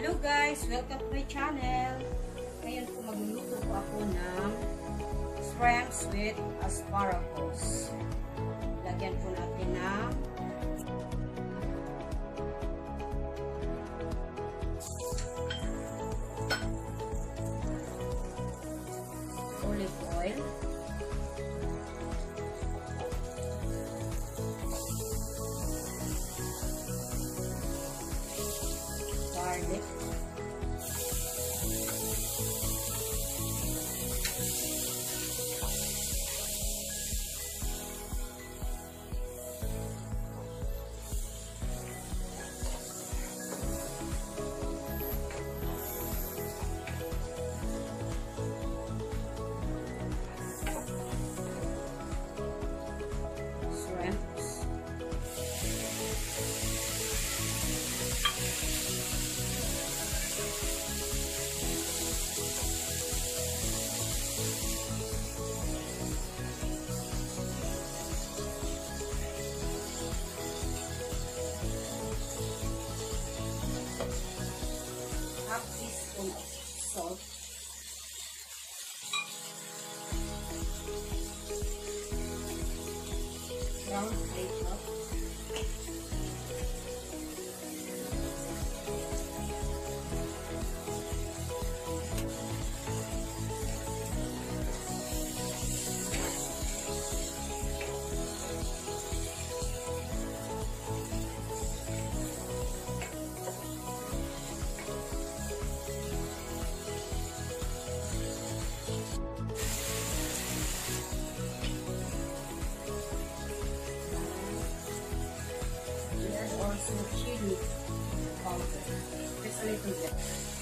Hello guys! Welcome to my channel! Ngayon po magluluto po ako ng shrimps with asparagus. Lagyan po natin ng garlic tablespoon of salt. Brown right up. Chili powder. Just a little bit.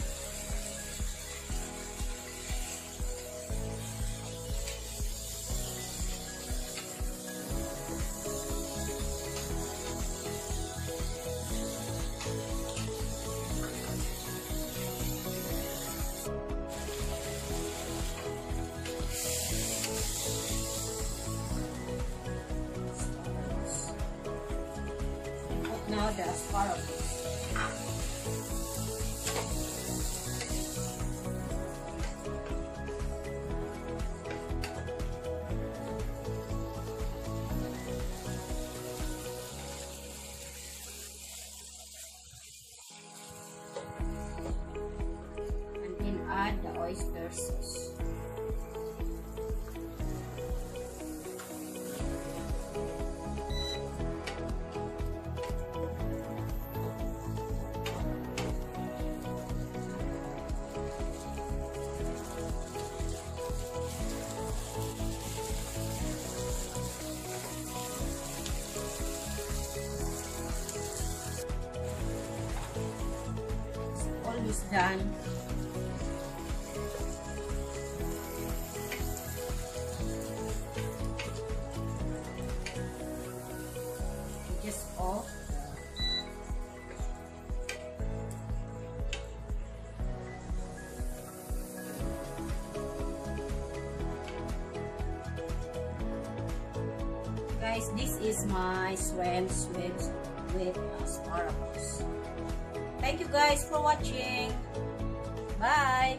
Now the asparagus. And then add the oyster sauce. Almost done. Just off. Guys, this is my shrimps with, with asparagus. Thank you guys for watching. Bye!